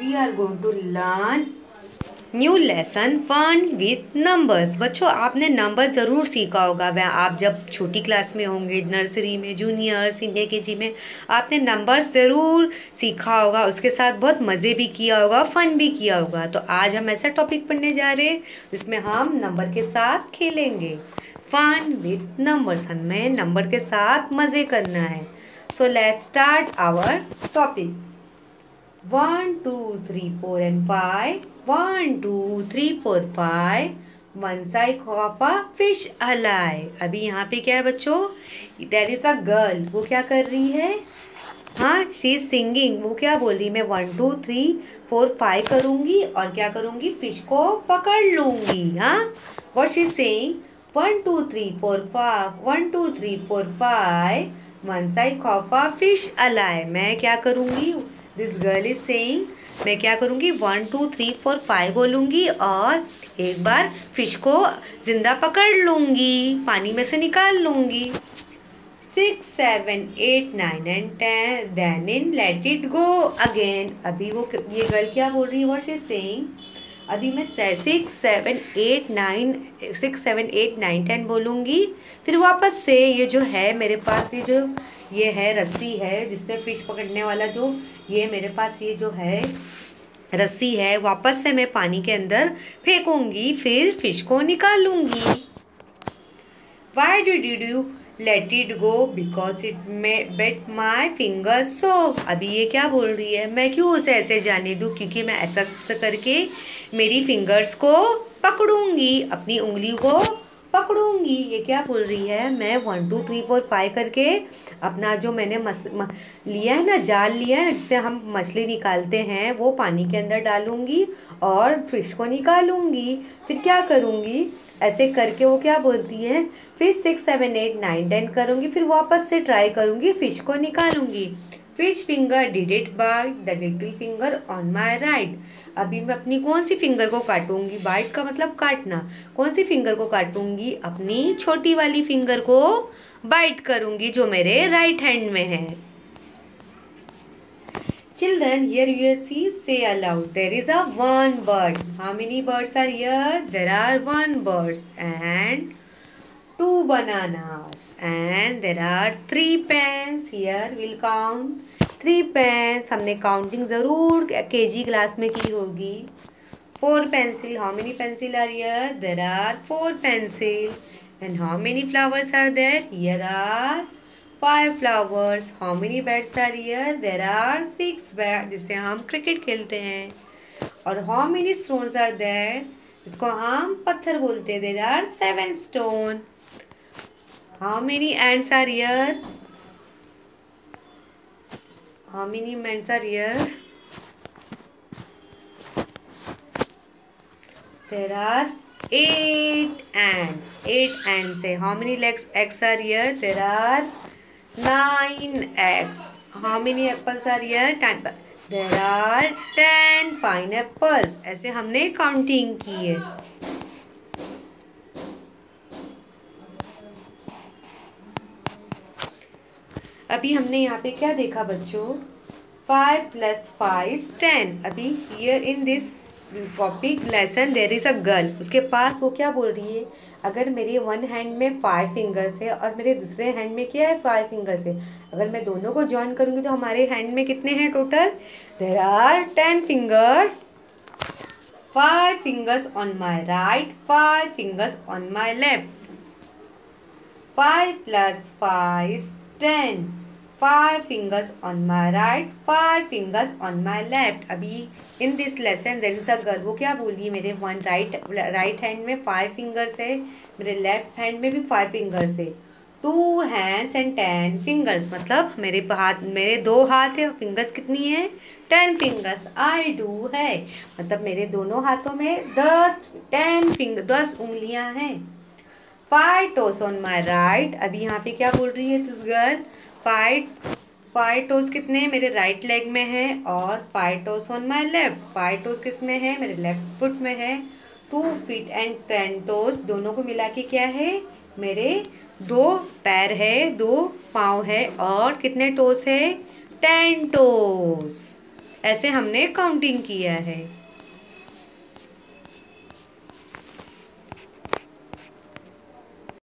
we are going to learn new lesson one with numbers बच्चों, आपने number ज़रूर सीखा होगा। वह आप जब छोटी क्लास में होंगे नर्सरी में जूनियर सीनियर के जी में, आपने नंबर्स ज़रूर सीखा होगा। उसके साथ बहुत मज़े भी किया होगा फ़न भी किया होगा। तो आज हम ऐसा टॉपिक पढ़ने जा रहे हैं, जिसमें हम नंबर के साथ खेलेंगे। फन विथ नंबर्स हमें नंबर के साथ मज़े करना है। So let's start our topic one two three four and five one two three four five one of a fish alive अभी यहाँ पे क्या है बच्चों? देर इज़ अ गर्ल वो क्या कर रही है? हाँ शी इज़ सिंगिंग वो क्या बोल रही मैं one two three four five करूँगी और क्या करूँगी? फ़िश को पकड़ लूँगी हाँ? What she saying one two three four five one two three four five one side of fish alive मैं क्या करूँगी? दिस गर्ल इज़ सेइंग मैं क्या करूँगी? One two three four five बोलूँगी और एक बार फ़िश को ज़िंदा पकड़ लूँगी, पानी में से निकाल लूँगी। Six seven eight nine and ten then in let it go again अभी वो ये गर्ल क्या बोल रही है? वॉट इज़ सेइंग अभी मैं six seven eight nine six seven eight nine ten बोलूँगी। फिर वापस से ये जो है मेरे पास ये जो ये है रस्सी है, जिससे फ़िश पकड़ने वाला जो ये मेरे पास ये जो है रस्सी है, वापस से मैं पानी के अंदर फेंकूँगी, फिर फ़िश को निकालूँगी। Why do do do let it go because it may bite my finger so अभी ये क्या बोल रही है? मैं क्यों उसे ऐसे जाने दूँ? क्योंकि मैं ऐसा करके मेरी फिंगर्स को पकड़ूँगी, अपनी उंगली को पकड़ूँगी। ये क्या बोल रही है? मैं one two three four five करके अपना जो मैंने मस म, लिया है ना जाल लिया है जिससे हम मछली निकालते हैं वो पानी के अंदर डालूँगी और फ़िश को निकालूँगी। फिर क्या करूँगी? ऐसे करके वो क्या बोलती है? फिर six seven eight nine ten करूँगी। फिर वापस से ट्राई करूँगी फ़िश को निकालूँगी। Fish finger did it bite the little finger on my right अभी मैं अपनी कौन सी फिंगर को काटूँगी? बाइट का मतलब काटना। कौन सी फिंगर को काटूँगी? अपनी छोटी वाली फिंगर को बाइट करूँगी जो मेरे राइट हैंड में है। Children, here you see say aloud. There is a one bird. How many birds are here? There are one birds. And two bananas and there are three pens. Here we'll count three pens हमने counting ज़रूर K G class में की होगी. Four pencil how many pencil are there there are four pencil and how many flowers are there there are five flowers how many bats are there there are six bat जिससे हम cricket खेलते हैं. और how many stones are there इसको हम पत्थर बोलते हैं. There are seven stone how many ends are there How many men are here? There are eight ants. Eight ants. How many legs eggs are here? There are nine eggs. How many apples are here? Ten. There are ten pineapples. ऐसे हमने counting की है अभी हमने यहाँ पे क्या देखा बच्चों? फाइव प्लस फाइव टेन अभी here in this topic lesson there is a girl उसके पास वो क्या बोल रही है? अगर मेरे वन हैंड में फाइव फिंगर्स है और मेरे दूसरे हैंड में क्या है फाइव फिंगर्स है? अगर मैं दोनों को ज्वाइन करूँगी तो हमारे हैंड में कितने हैं total there are ten fingers five fingers on my right five fingers on my left five plus five ten five fingers on my right five fingers on my left अभी in this lesson there is a girl वो क्या बोल है मेरे one right right hand में five fingers है, मेरे left hand में भी फाइव फिंगर्स है। Two hands and ten fingers मतलब मेरे हाथ, मेरे दो हाथ है फिंगर्स कितनी है? टेन फिंगर्स आई डू है। मतलब मेरे दोनों हाथों में दस टेन फिंगर दस उंगलियाँ हैं। Five toes on my right अभी यहाँ पे क्या बोल रही है दिस गर्ल फाइव टोस कितने मेरे राइट लेग में है और five toes on my left five toes किसमें है? मेरे लेफ़्ट फुट में है. Two feet and ten toes दोनों को मिला के क्या है? मेरे दो पैर है, दो पाँव है और कितने टोस है? टेन टोस ऐसे हमने काउंटिंग किया है।